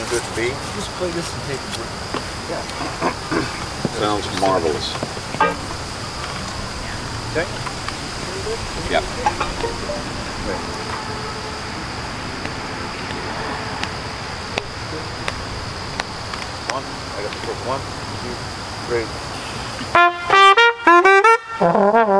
gonna do to B? Just play this and take it. Yeah. Sounds marvelous. Okay. Yep. One, I got the first one, two, three.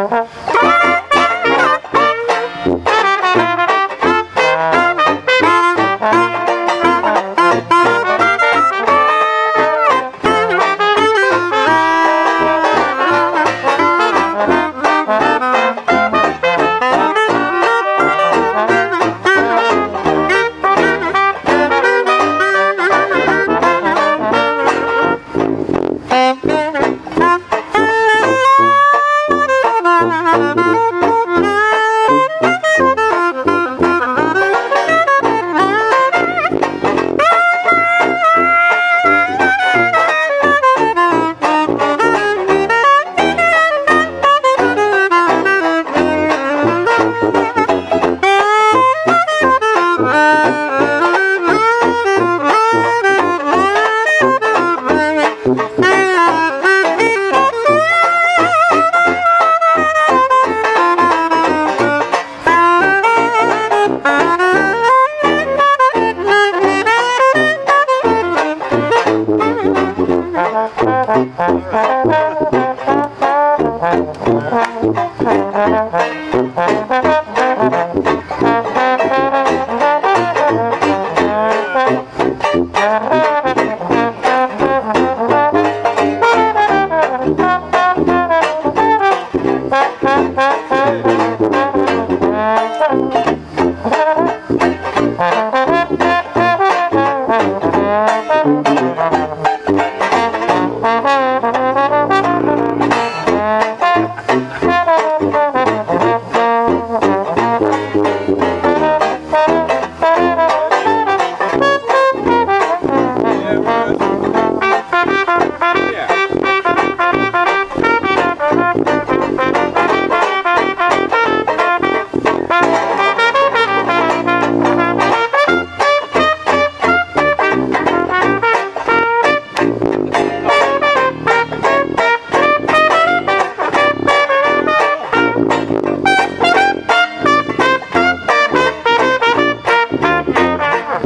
Thank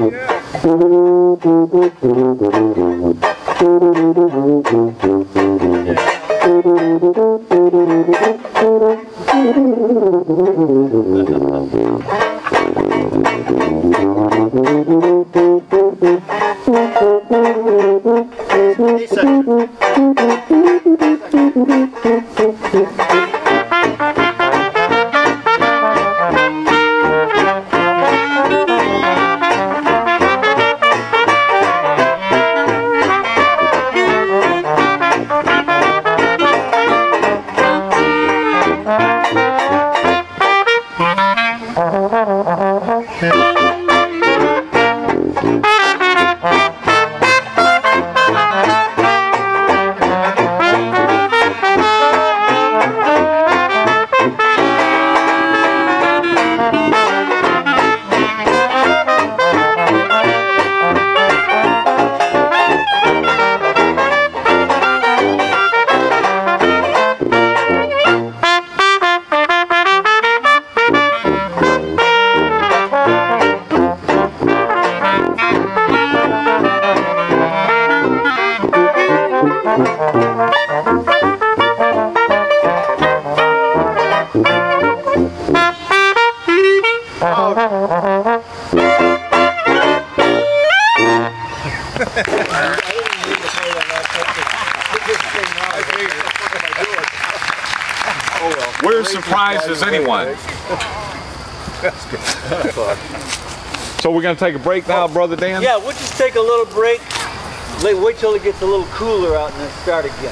Yeah you. We're as surprised as anyone. So we're gonna take a break now, brother Dan? Yeah, we'll just take a little break. Wait till it gets a little cooler out and then start again.